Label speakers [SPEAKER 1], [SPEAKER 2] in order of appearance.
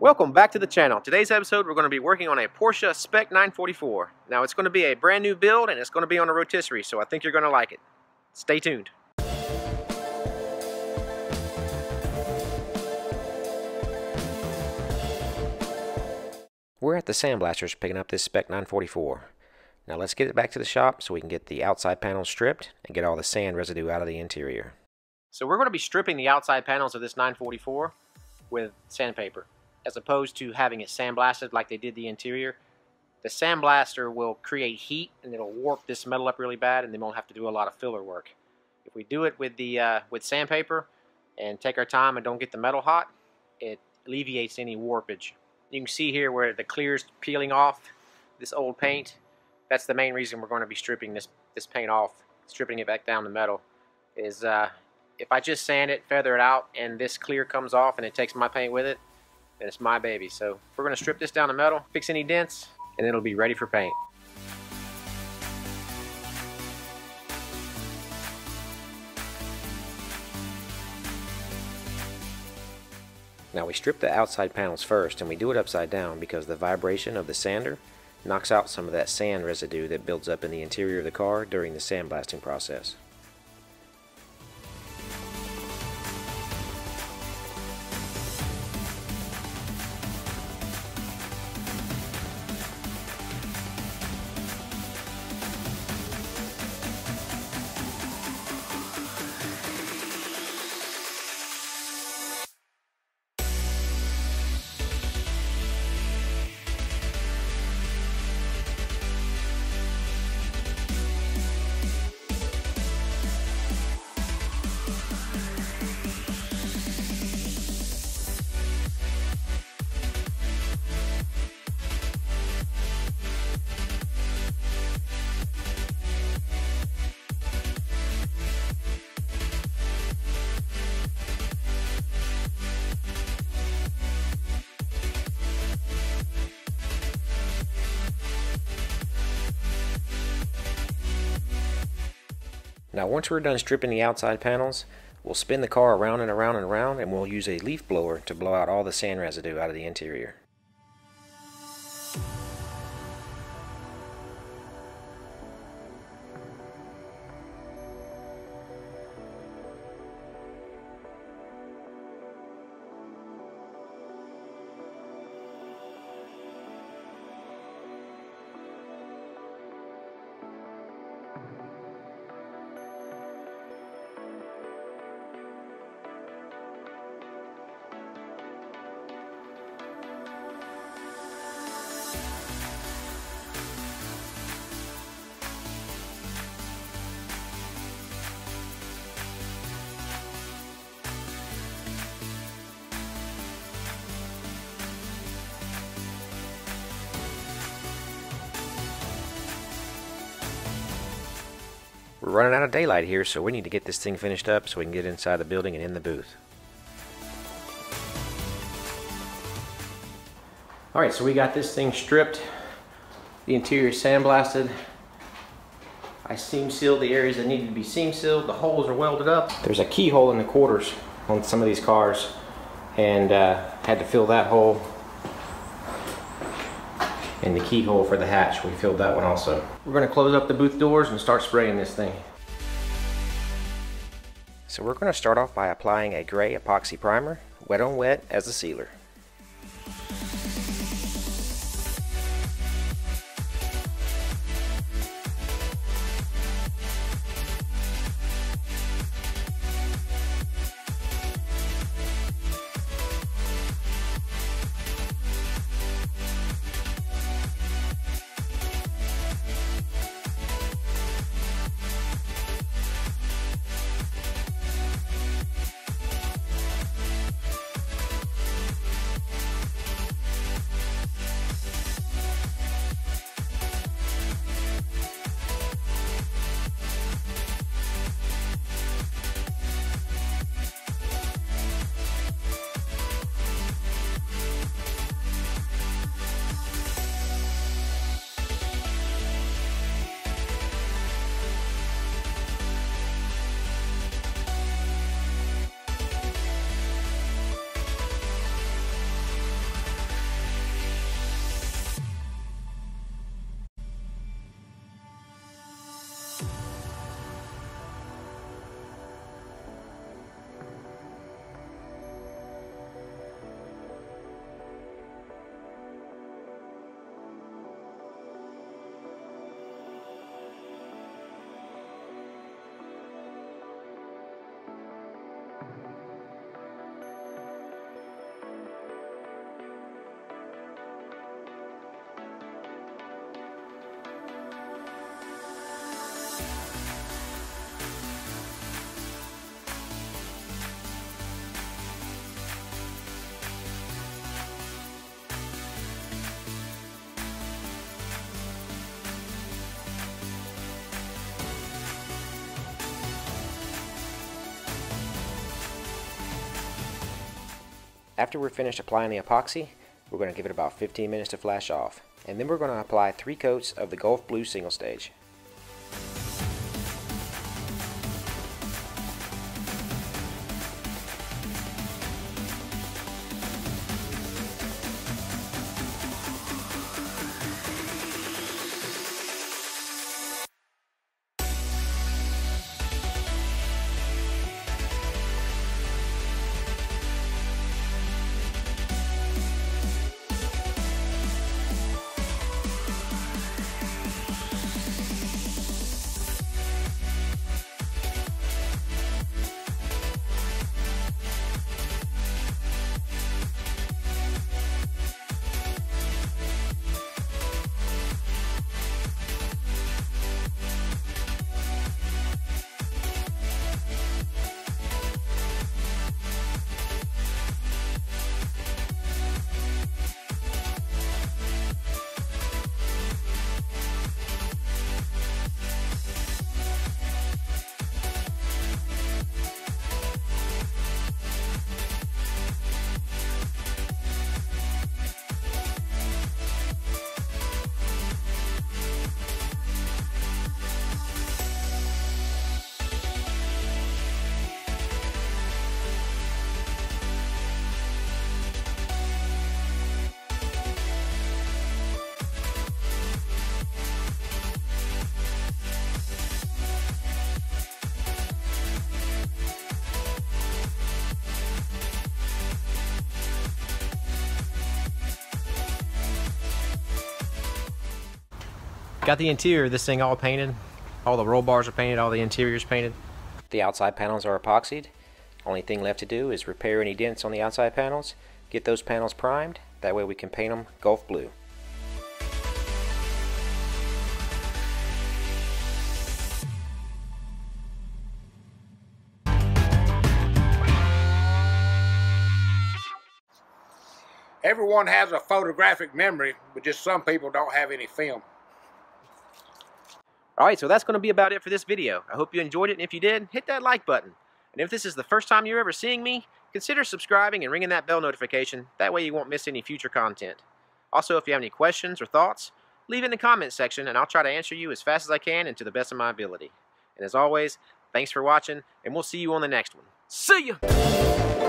[SPEAKER 1] Welcome back to the channel. Today's episode we're going to be working on a Porsche Spec 944. Now it's going to be a brand new build and it's going to be on a rotisserie so I think you're going to like it. Stay tuned. We're at the Sandblasters picking up this Spec 944. Now let's get it back to the shop so we can get the outside panels stripped and get all the sand residue out of the interior. So we're going to be stripping the outside panels of this 944 with sandpaper as opposed to having it sandblasted like they did the interior. The sandblaster will create heat and it'll warp this metal up really bad and they won't have to do a lot of filler work. If we do it with the uh, with sandpaper and take our time and don't get the metal hot, it alleviates any warpage. You can see here where the clear's peeling off this old paint. That's the main reason we're going to be stripping this, this paint off, stripping it back down to metal. Is uh, if I just sand it, feather it out, and this clear comes off and it takes my paint with it, then it's my baby. So we're to strip this down to metal, fix any dents, and it'll be ready for paint. Now we strip the outside panels first and we do it upside down because the vibration of the sander knocks out some of that sand residue that builds up in the interior of the car during the sandblasting process. Now once we're done stripping the outside panels, we'll spin the car around and around and around and we'll use a leaf blower to blow out all the sand residue out of the interior. We're running out of daylight here, so we need to get this thing finished up so we can get inside the building and in the booth. Alright, so we got this thing stripped, the interior sandblasted. I seam sealed the areas that needed to be seam sealed. The holes are welded up. There's a keyhole in the quarters on some of these cars and uh, had to fill that hole and the keyhole for the hatch. We filled that one also. We're gonna close up the booth doors and start spraying this thing. So we're gonna start off by applying a gray epoxy primer, wet on wet as a sealer. After we're finished applying the epoxy, we're going to give it about 15 minutes to flash off. And then we're going to apply three coats of the Gulf Blue single stage. Got the interior of this thing all painted. All the roll bars are painted, all the interiors painted. The outside panels are epoxied. Only thing left to do is repair any dents on the outside panels, get those panels primed, that way we can paint them Gulf Blue.
[SPEAKER 2] Everyone has a photographic memory, but just some people don't have any film.
[SPEAKER 1] Alright, so that's going to be about it for this video. I hope you enjoyed it, and if you did, hit that like button. And if this is the first time you're ever seeing me, consider subscribing and ringing that bell notification. That way you won't miss any future content. Also, if you have any questions or thoughts, leave in the comments section, and I'll try to answer you as fast as I can and to the best of my ability. And as always, thanks for watching, and we'll see you on the next one. See ya!